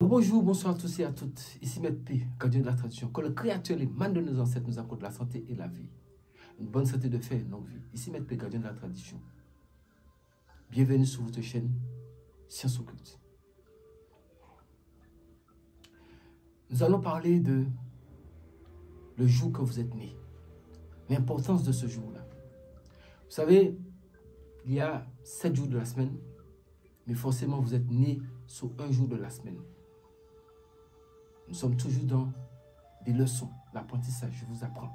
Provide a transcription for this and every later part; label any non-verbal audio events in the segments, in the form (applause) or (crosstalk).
Bonjour, bonsoir à tous et à toutes. Ici Maître P, gardien de la tradition. Que le Créateur, les mains de nos ancêtres nous accorde la santé et la vie. Une bonne santé de fer et longue vie. Ici Maître P, gardien de la tradition. Bienvenue sur votre chaîne Science Occulte. Nous allons parler de le jour que vous êtes né. L'importance de ce jour-là. Vous savez, il y a sept jours de la semaine, mais forcément vous êtes né sur un jour de la semaine. Nous sommes toujours dans des leçons, l'apprentissage, je vous apprends.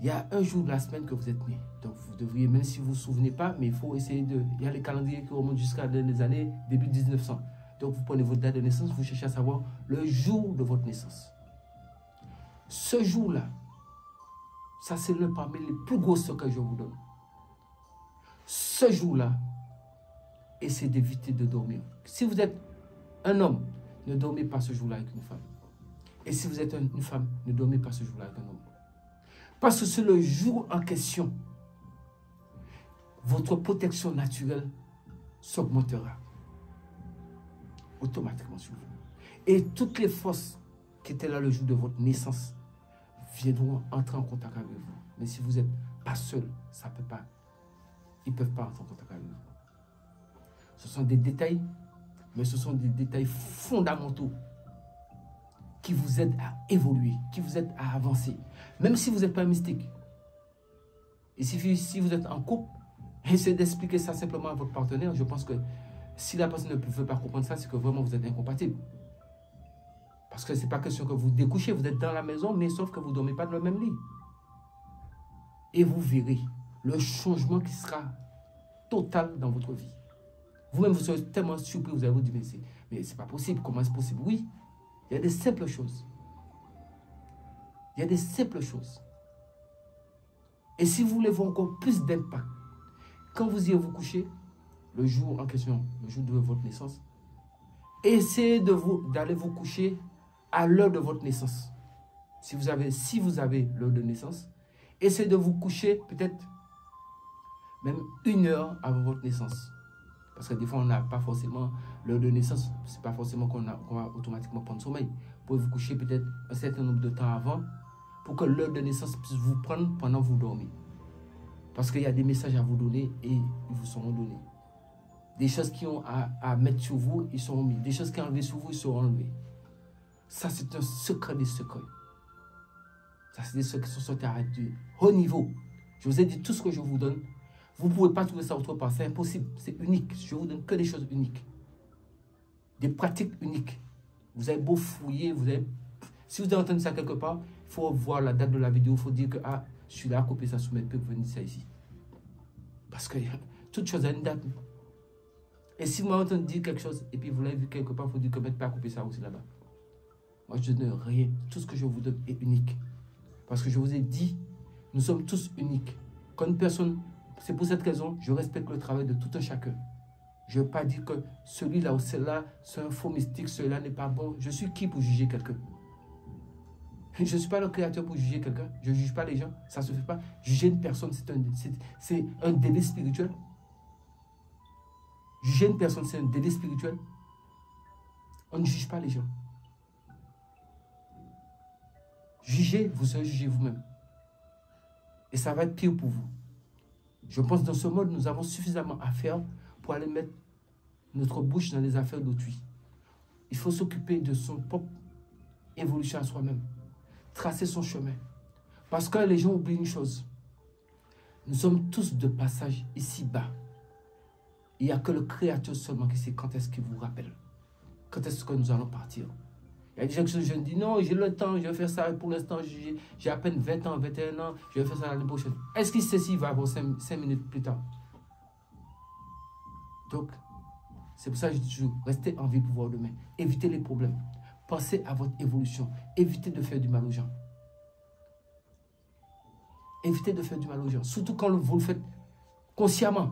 Il y a un jour de la semaine que vous êtes né. Donc vous devriez, même si vous ne vous souvenez pas, mais il faut essayer de... Il y a les calendriers qui remontent jusqu'à les années début 1900. Donc vous prenez votre date de naissance, vous cherchez à savoir le jour de votre naissance. Ce jour-là, ça c'est l'un parmi les plus gros secrets que je vous donne. Ce jour-là, essayez d'éviter de dormir. Si vous êtes un homme, ne dormez pas ce jour-là avec une femme. Et si vous êtes une femme, ne dormez pas ce jour-là avec un homme. Parce que c'est le jour en question. Votre protection naturelle s'augmentera automatiquement sur vous. Et toutes les forces qui étaient là le jour de votre naissance viendront entrer en contact avec vous. Mais si vous n'êtes pas seul, ça peut pas. Ils ne peuvent pas entrer en contact avec vous. Ce sont des détails mais ce sont des détails fondamentaux qui vous aident à évoluer, qui vous aident à avancer. Même si vous n'êtes pas mystique. Et si, si vous êtes en couple, (laughs) essayez d'expliquer ça simplement à votre partenaire. Je pense que si la personne ne veut pas comprendre ça, c'est que vraiment vous êtes incompatible. Parce que ce n'est pas question que vous découchez, vous êtes dans la maison, mais sauf que vous ne dormez pas dans le même lit. Et vous verrez le changement qui sera total dans votre vie. Vous-même, vous serez tellement surpris, vous allez vous dire, mais c'est pas possible, comment est-ce possible? Oui, il y a des simples choses. Il y a des simples choses. Et si vous voulez voir encore plus d'impact, quand vous irez vous coucher, le jour en question, le jour de votre naissance, essayez de vous d'aller vous coucher à l'heure de votre naissance. Si vous avez, si vous avez l'heure de naissance, essayez de vous coucher peut-être même une heure avant votre naissance. Parce que des fois, on n'a pas forcément l'heure de naissance. Ce n'est pas forcément qu'on va automatiquement prendre sommeil. Vous pouvez vous coucher peut-être un certain nombre de temps avant pour que l'heure de naissance puisse vous prendre pendant que vous dormez. Parce qu'il y a des messages à vous donner et ils vous seront donnés. Des choses qui ont à, mettre sur vous, ils seront mis. Des choses qui sont enlevées sur vous, ils seront enlevées. Ça, c'est un secret des secrets. Ça, c'est des secrets qui sont sortis à haut niveau. Je vous ai dit tout ce que je vous donne vous ne pouvez pas trouver ça autre part. C'est impossible. C'est unique. Je vous donne que des choses uniques. Des pratiques uniques. Vous avez beau fouiller, vous avez... Si vous avez entendu ça quelque part, il faut voir la date de la vidéo. Il faut dire que ah, je suis là copier ça sur mes vous venez ça ici. Parce que (laughs) toute chose a une date. Et si vous m'avez entendu dire quelque chose et puis vous l'avez vu quelque part, il faut dire que ne pas copier ça aussi là-bas. Moi, je ne donne rien. Tout ce que je vous donne est unique. Parce que je vous ai dit, nous sommes tous uniques. Quand une personne c'est pour cette raison, je respecte le travail de tout un chacun. Je ne veux pas dire que celui-là ou celle-là, c'est un faux mystique, celui-là n'est pas bon. Je suis qui pour juger quelqu'un? Je ne suis pas le créateur pour juger quelqu'un. Je ne juge pas les gens. Ça ne se fait pas. Juger une personne, c'est un, un délit spirituel. Juger une personne, c'est un délit spirituel. On ne juge pas les gens. Jugez, vous serez jugé vous-même. Et ça va être pire pour vous. Je pense que dans ce mode, nous avons suffisamment à faire pour aller mettre notre bouche dans les affaires d'autrui. Il faut s'occuper de son propre évolution à soi-même. Tracer son chemin. Parce que les gens oublient une chose. Nous sommes tous de passage ici-bas. Il n'y a que le Créateur seulement qui sait quand est-ce qu'il vous rappelle. Quand est-ce que nous allons partir. Il y a des gens qui sont jeunes, disent non, j'ai le temps, je vais faire ça pour l'instant, j'ai à peine 20 ans, 21 ans, je vais faire ça l'année prochaine. Est-ce sait s'il va avoir 5, 5, minutes plus tard? Donc, c'est pour ça que je dis toujours, restez en vie pour voir demain. Évitez les problèmes. Pensez à votre évolution. Évitez de faire du mal aux gens. Évitez de faire du mal aux gens. Surtout quand vous le faites consciemment.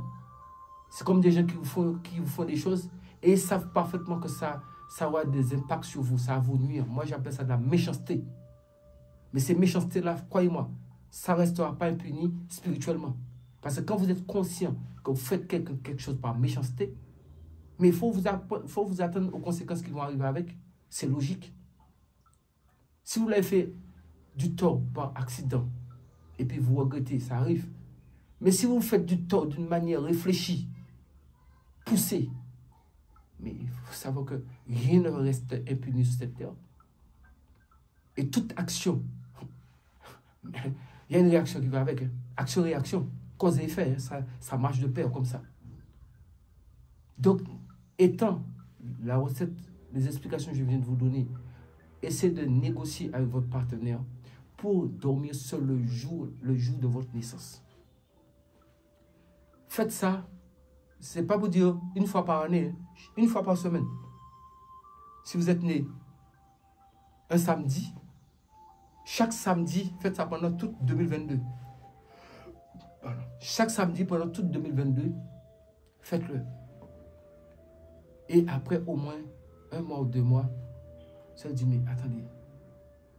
C'est comme des gens qui vous font, qui vous font des choses et ils savent parfaitement que ça, ça aura des impacts sur vous, ça va vous nuire. Moi, j'appelle ça de la méchanceté. Mais ces méchancetés-là, croyez-moi, ça ne restera pas impuni spirituellement. Parce que quand vous êtes conscient que vous faites quelque, quelque chose par méchanceté, Mais il faut vous, faut vous attendre aux conséquences qui vont arriver avec. C'est logique. Si vous l'avez fait du tort par accident, et puis vous regrettez, ça arrive. Mais si vous faites du tort d'une manière réfléchie, poussée, mais il faut savoir que rien ne reste impuni sur cette terre. Et toute action, (laughs) il y a une réaction qui va avec. Hein. Action-réaction, cause et effet, hein. ça, ça marche de pair comme ça. Donc, étant la recette, les explications que je viens de vous donner, essayez de négocier avec votre partenaire pour dormir seul le jour, le jour de votre naissance. Faites ça, c'est pas pour dire une fois par année, une fois par semaine. Si vous êtes né un samedi, chaque samedi, faites ça pendant toute 2022. Chaque samedi pendant toute 2022, faites-le. Et après au moins un mois ou deux mois, ça dit, mais attendez.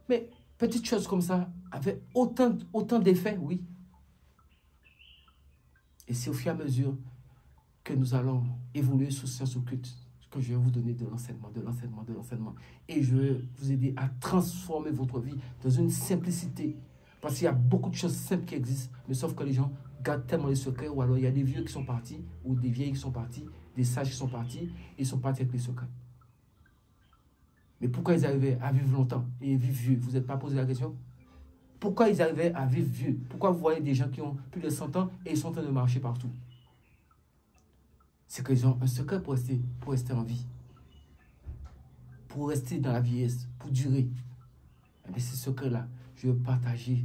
Mais petites choses comme ça avaient autant, autant d'effets, oui. Et c'est au fur et à mesure que nous allons évoluer sous science occulte que je vais vous donner de l'enseignement, de l'enseignement, de l'enseignement. Et je vais vous aider à transformer votre vie dans une simplicité. Parce qu'il y a beaucoup de choses simples qui existent, mais sauf que les gens gardent tellement les secrets, ou alors il y a des vieux qui sont partis, ou des vieilles qui sont partis, des sages qui sont partis, et ils sont partis avec les secrets. Mais pourquoi ils arrivaient à vivre longtemps et vivre vieux? Vous n'êtes pas posé la question? Pourquoi ils arrivaient à vivre vieux? Pourquoi vous voyez des gens qui ont plus de 100 ans et ils sont en train de marcher partout? C'est qu'ils ont un secret pour rester, pour rester en vie. Pour rester dans la vieillesse, pour durer. Mais ce secret-là, je veux partager.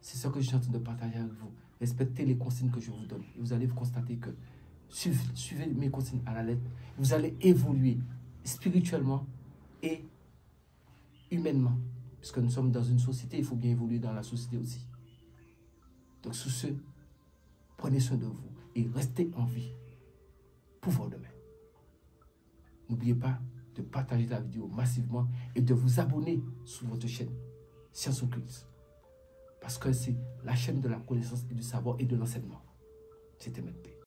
C'est ce que je suis en train de partager avec vous. Respectez les consignes que je vous donne. Et vous allez vous constater que suivez, suivez mes consignes à la lettre. Vous allez évoluer spirituellement, et humainement. Puisque nous sommes dans une société, il faut bien évoluer dans la société aussi. Donc sous ce, prenez soin de vous et restez en vie pour vos demain. N'oubliez pas de partager la vidéo massivement et de vous abonner sur votre chaîne Science Occulte. Parce que c'est la chaîne de la connaissance et du savoir et de l'enseignement. C'était MedP.